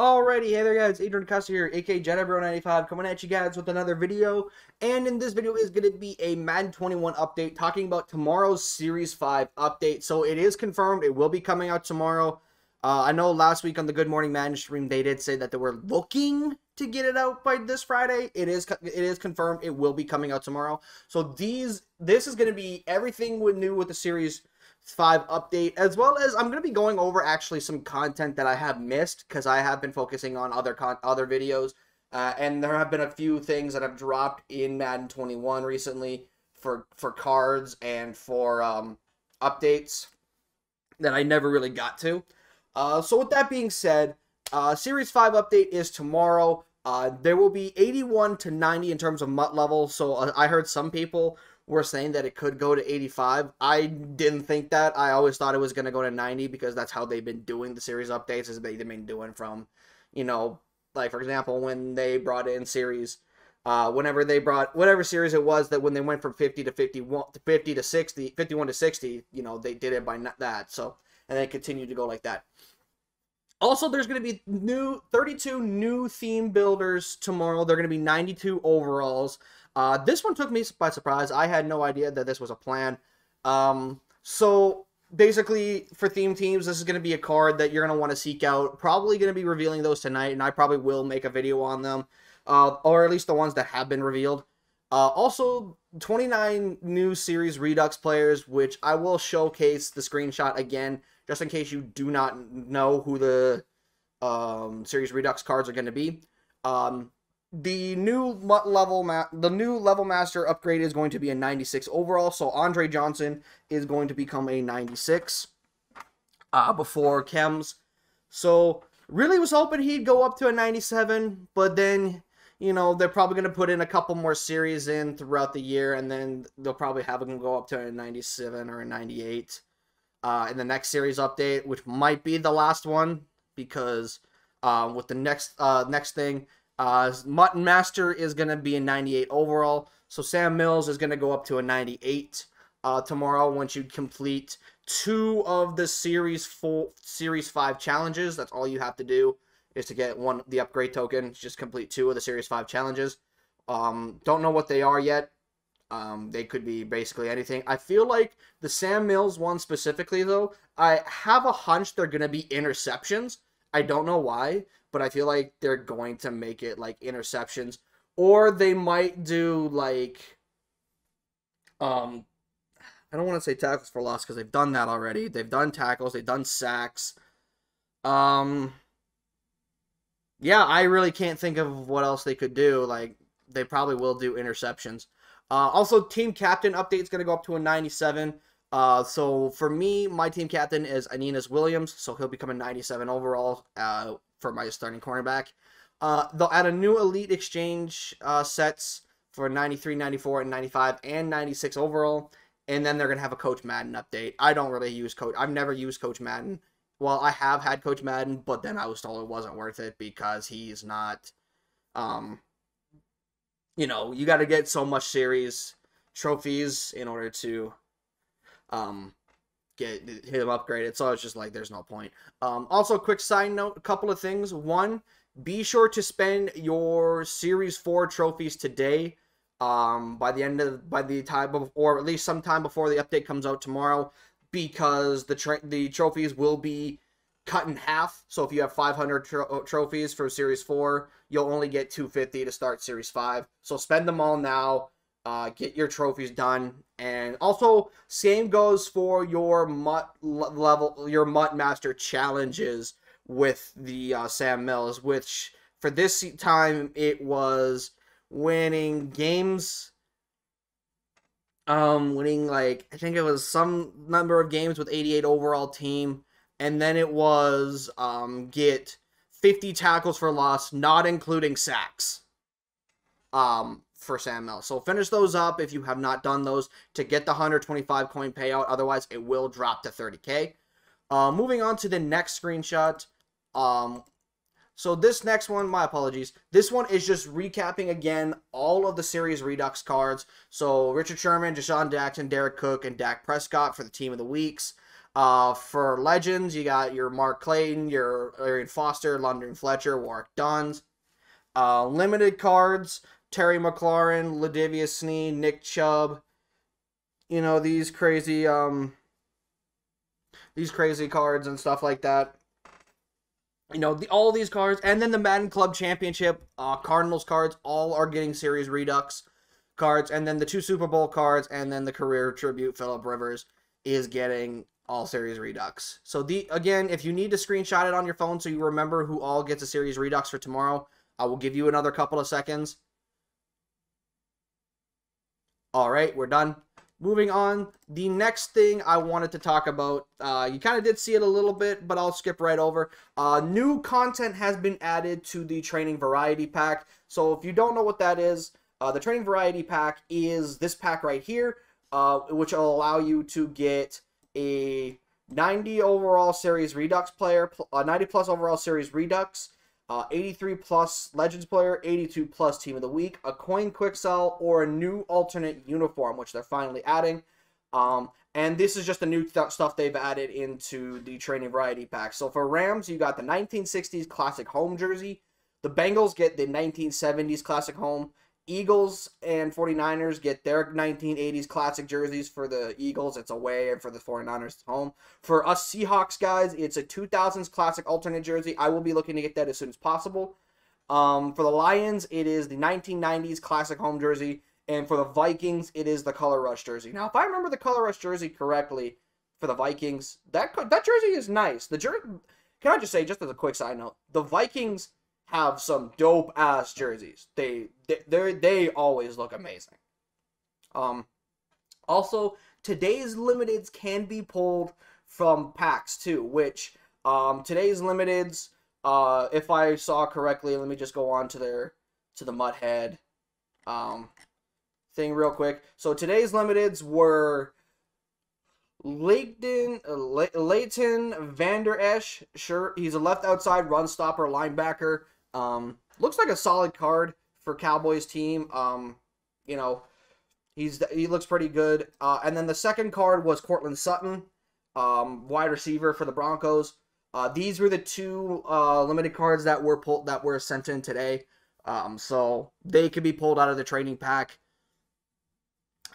Alrighty, hey there guys, Adrian Custer here, aka JediBro95, coming at you guys with another video. And in this video is going to be a Madden 21 update, talking about tomorrow's Series 5 update. So it is confirmed, it will be coming out tomorrow. Uh, I know last week on the Good Morning Madden stream, they did say that they were looking to get it out by this Friday. It is it is confirmed, it will be coming out tomorrow. So these, this is going to be everything new with the Series 5 update, as well as I'm going to be going over actually some content that I have missed because I have been focusing on other con other videos. Uh, and there have been a few things that have dropped in Madden 21 recently for for cards and for um, updates that I never really got to. Uh, so with that being said, uh, Series 5 update is tomorrow. Uh, there will be 81 to 90 in terms of MUT level. So uh, I heard some people were saying that it could go to 85. I didn't think that. I always thought it was going to go to 90 because that's how they've been doing the series updates is they've been doing from, you know, like for example, when they brought in series uh, whenever they brought whatever series it was that when they went from 50 to 51 to 50 to 60 51 to 60 you know they did it by that so and then continued to go like that also there's going to be new 32 new theme builders tomorrow they're going to be 92 overalls uh, this one took me by surprise. I had no idea that this was a plan. Um, so basically, for theme teams, this is going to be a card that you're going to want to seek out. Probably going to be revealing those tonight, and I probably will make a video on them, uh, or at least the ones that have been revealed. Uh, also, 29 new Series Redux players, which I will showcase the screenshot again, just in case you do not know who the um, Series Redux cards are going to be. Um, the new level the new level master upgrade is going to be a 96 overall so andre johnson is going to become a 96 uh, before chems so really was hoping he'd go up to a 97 but then you know they're probably going to put in a couple more series in throughout the year and then they'll probably have him go up to a 97 or a 98 uh, in the next series update which might be the last one because uh, with the next uh, next thing uh, MUT Master is going to be a 98 overall. So Sam Mills is going to go up to a 98 uh, tomorrow once you complete two of the Series 4, Series 5 challenges. That's all you have to do is to get one the upgrade token. Just complete two of the Series 5 challenges. Um, don't know what they are yet. Um, they could be basically anything. I feel like the Sam Mills one specifically, though, I have a hunch they're going to be interceptions. I don't know why but I feel like they're going to make it like interceptions or they might do like um I don't want to say tackles for loss because they've done that already. They've done tackles, they've done sacks. Um yeah, I really can't think of what else they could do. Like they probably will do interceptions. Uh, also, team captain update is going to go up to a 97. Uh, so for me, my team captain is Aeneas Williams, so he'll become a 97 overall. Uh, for my starting cornerback. Uh, they'll add a new Elite Exchange uh, sets for 93, 94, and 95, and 96 overall. And then they're going to have a Coach Madden update. I don't really use Coach. I've never used Coach Madden. Well, I have had Coach Madden, but then I was told it wasn't worth it because he's not, um, you know, you got to get so much series trophies in order to, um, get him upgraded. So I was just like, there's no point. Um, also, quick side note, a couple of things. One, be sure to spend your Series Four trophies today. Um, by the end of by the time of, or at least sometime before the update comes out tomorrow, because the the trophies will be cut in half. So if you have 500 tro- trophies for Series 4, you'll only get 250 to start Series 5. So spend them all now uh, get your trophies done. And also, same goes for your MUT level, your MUT Master challenges with the uh, Sam Mills, which for this time it was winning games. Um, winning like I think it was some number of games with 88 overall team, and then it was um get 50 tackles for loss, not including sacks. Um, for Sam Mills. So finish those up if you have not done those to get the 125 coin payout. Otherwise, it will drop to 30k. Uh, moving on to the next screenshot. Um, so this next one, my apologies. This one is just recapping again all of the series Redux cards. So Richard Sherman, DeSean Jackson, Derek Cook, and Dak Prescott for the team of the weeks. Uh, for legends, you got your Mark Clayton, your Arian Foster, London Fletcher, Warrick Dunns. Uh, limited cards, Terry McLaurin, Ladavius Sneed, Nick Chubb. You know, these crazy, um, these crazy cards and stuff like that. You know, the, all these cards, and then the Madden Club Championship, uh, Cardinals cards, all are getting Series Redux cards, and then the two Super Bowl cards, and then the career tribute Philip Rivers is getting all series redux. So the again, if you need to screenshot it on your phone so you remember who all gets a series redux for tomorrow, I will give you another couple of seconds. All right, we're done. Moving on, the next thing I wanted to talk about, uh, you kind of did see it a little bit, but I'll skip right over. Uh, new content has been added to the training variety pack. So if you don't know what that is, uh, the training variety pack is this pack right here, uh, which will allow you to get a 90 overall series Redux player, a 90 plus overall series Redux, uh, 83 plus Legends player, 82 plus Team of the Week, a coin quick sell, or a new alternate uniform, which they're finally adding. Um, and this is just the new th stuff they've added into the training variety pack. So for Rams, you got the 1960s classic home jersey. The Bengals get the 1970s classic home. Eagles and 49ers get their 1980s classic jerseys for the Eagles. It's away, and for the 49ers, it's home. For us Seahawks guys, it's a 2000s classic alternate jersey. I will be looking to get that as soon as possible. Um, for the Lions, it is the 1990s classic home jersey. And for the Vikings, it is the Color Rush jersey. Now, if I remember the Color Rush jersey correctly for the Vikings, that that jersey is nice. The jersey, can I just say, just as a quick side note, the Vikings have some dope ass jerseys. They they they always look amazing. Um, also today's limiteds can be pulled from packs too, which um today's limiteds uh if I saw correctly, let me just go on to their to the Muthead um thing real quick. So today's limiteds were Leighton, uh, Leighton Vander Esch, sure, he's a left outside run stopper linebacker. Um, looks like a solid card for Cowboys team. Um, you know, he's he looks pretty good. Uh, and then the second card was Courtland Sutton, um, wide receiver for the Broncos. Uh, these were the two uh, limited cards that were pulled that were sent in today. Um, so they could be pulled out of the trading pack.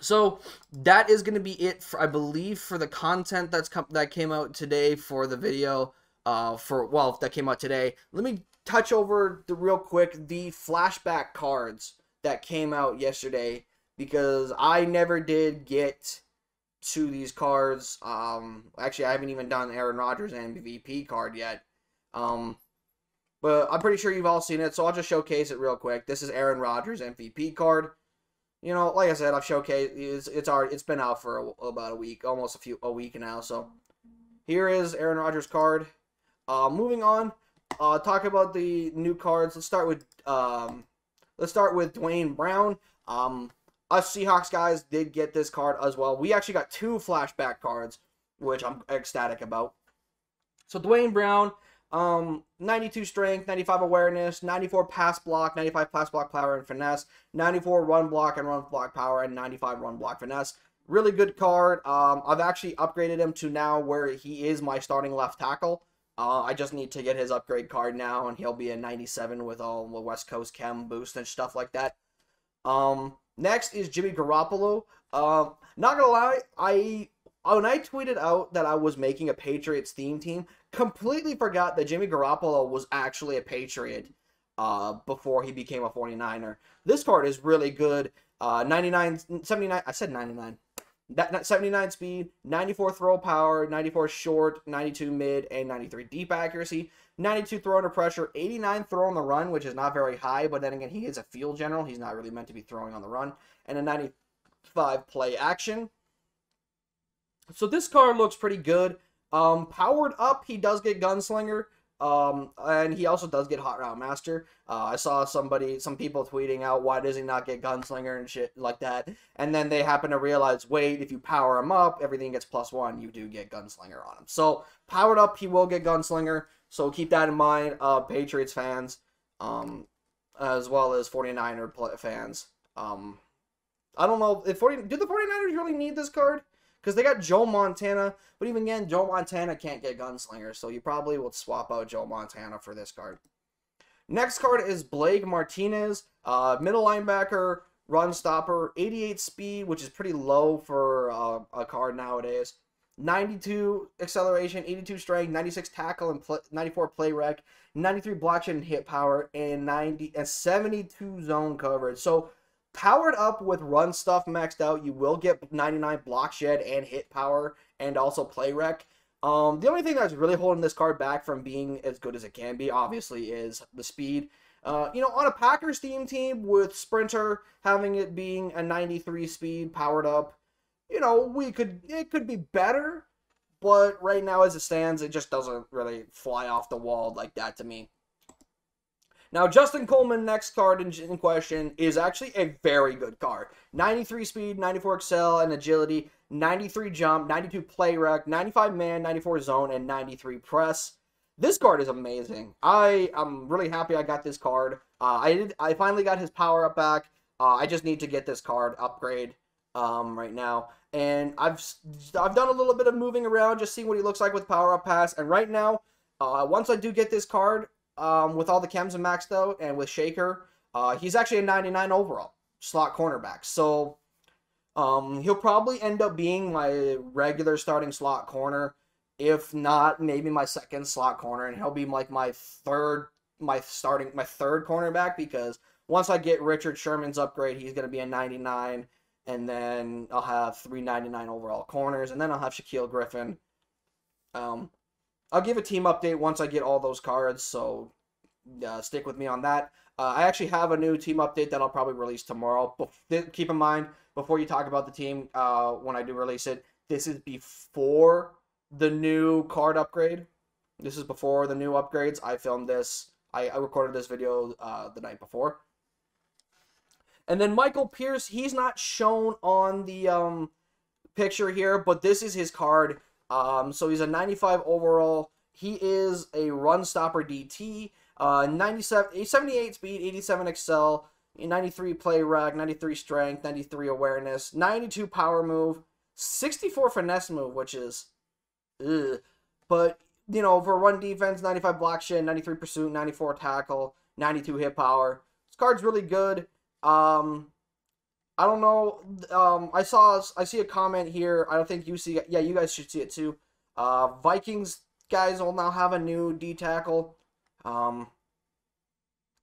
So that is going to be it, for, I believe, for the content that's come that came out today for the video. Uh, for well, that came out today. Let me touch over the real quick the flashback cards that came out yesterday because I never did get to these cards. Um, actually, I haven't even done Aaron Rodgers MVP card yet. Um, but I'm pretty sure you've all seen it, so I'll just showcase it real quick. This is Aaron Rodgers MVP card. You know, like I said, I've showcased it's it's already it's been out for a, about a week, almost a few a week now. So here is Aaron Rodgers card. Uh, moving on, uh, talk about the new cards. Let's start with um, let's start with Duane Brown. Um, us Seahawks guys did get this card as well. We actually got two flashback cards, which I'm ecstatic about. So Duane Brown, um, 92 strength, 95 awareness, 94 pass block, 95 pass block power and finesse, 94 run block and run block power, and 95 run block finesse. Really good card. Um, I've actually upgraded him to now where he is my starting left tackle. Uh, I just need to get his upgrade card now, and he'll be a 97 with all the West Coast Chem boost and stuff like that. Um, next is Jimmy Garoppolo. Uh, not gonna lie, I when I tweeted out that I was making a Patriots theme team, completely forgot that Jimmy Garoppolo was actually a Patriot uh, before he became a 49er. This card is really good. Uh, 99, 79, I said 99. That 79 speed, 94 throw power, 94 short, 92 mid, and 93 deep accuracy. 92 throw under pressure, 89 throw on the run, which is not very high, but then again, he is a field general. He's not really meant to be throwing on the run. And a 95 play action. So this card looks pretty good. Um, powered up, he does get Gunslinger. Um, and he also does get Hot Route Master. Uh, I saw somebody, some people tweeting out, why does he not get Gunslinger and shit like that? And then they happen to realize, wait, if you power him up, everything gets plus one. You do get Gunslinger on him. So powered up, he will get Gunslinger. So keep that in mind, uh, Patriots fans, um, as well as 49er fans. Um, I don't know if 40, do the 49ers really need this card? Because they got Joe Montana, but even again, Joe Montana can't get Gunslinger, so you probably will swap out Joe Montana for this card. Next card is Blake Martinez, uh, middle linebacker, run stopper, 88 speed, which is pretty low for uh, a card nowadays. 92 acceleration, 82 strength, 96 tackle, and 94 play rec, 93 block and hit power, and 90 and 72 zone coverage. So powered up with run stuff maxed out, you will get 99 block shed and hit power, and also play rec. Um, the only thing that's really holding this card back from being as good as it can be, obviously, is the speed. Uh, you know, on a Packers team team with Sprinter having it being a 93 speed powered up, you know, we could it could be better, but right now as it stands, it just doesn't really fly off the wall like that to me. Now, Justin Coleman, next card in, in, question, is actually a very good card. 93 speed, 94 excel, and agility, 93 jump, 92 play rec, 95 man, 94 zone, and 93 press. This card is amazing. I am really happy I got this card. Uh, I did. I finally got his power up back. Uh, I just need to get this card upgrade um, right now. And I've I've done a little bit of moving around, just seeing what he looks like with power up pass. And right now, uh, once I do get this card, um, with all the chems and max though, and with Shaker, uh, he's actually a 99 overall slot cornerback. So um, he'll probably end up being my regular starting slot corner, if not maybe my second slot corner, and he'll be like my third, my starting, my third cornerback because once I get Richard Sherman's upgrade, he's going to be a 99, and then I'll have three 99 overall corners, and then I'll have Shaquill Griffin. Um, I'll give a team update once I get all those cards, so uh, stick with me on that. Uh, I actually have a new team update that I'll probably release tomorrow. But keep in mind, before you talk about the team, uh, when I do release it, this is before the new card upgrade. This is before the new upgrades. I filmed this. I, I recorded this video uh, the night before. And then Michael Pierce, he's not shown on the um, picture here, but this is his card. Um, so he's a 95 overall. He is a run stopper DT. Uh, 97, 78 speed, 87 excel, 93 play rec, 93 strength, 93 awareness, 92 power move, 64 finesse move, which is, ugh. but you know for run defense, 95 block shed, 93 pursuit, 94 tackle, 92 hit power. This card's really good. Um, I don't know. Um, I saw I see a comment here. I don't think you see. Yeah, you guys should see it too. Uh, Vikings guys will now have a new D tackle. Um,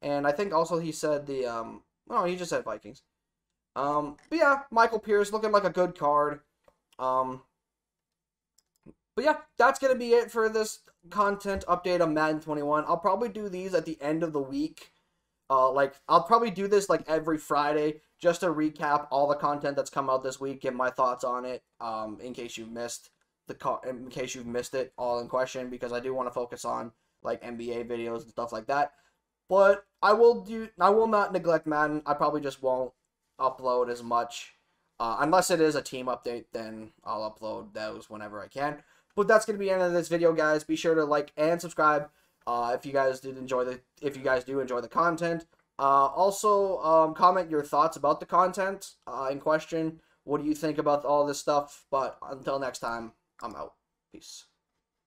and I think also he said the um. No, he just said Vikings. Um, but yeah, Michael Pierce looking like a good card. Um, but yeah, that's gonna be it for this content update on Madden 21. I'll probably do these at the end of the week. Uh, like I'll probably do this like every Friday just to recap all the content that's come out this week, give my thoughts on it, um, in case you missed the co- in case you've missed it all in question, because I do want to focus on like NBA videos and stuff like that. But I will do. I will not neglect Madden. I probably just won't upload as much, uh, unless it is a team update. Then I'll upload those whenever I can. But that's gonna be the end of this video, guys. Be sure to like and subscribe uh, if you guys did enjoy the if you guys do enjoy the content. Uh, also, um, comment your thoughts about the content uh, in question. What do you think about all this stuff? But until next time, I'm out. Peace.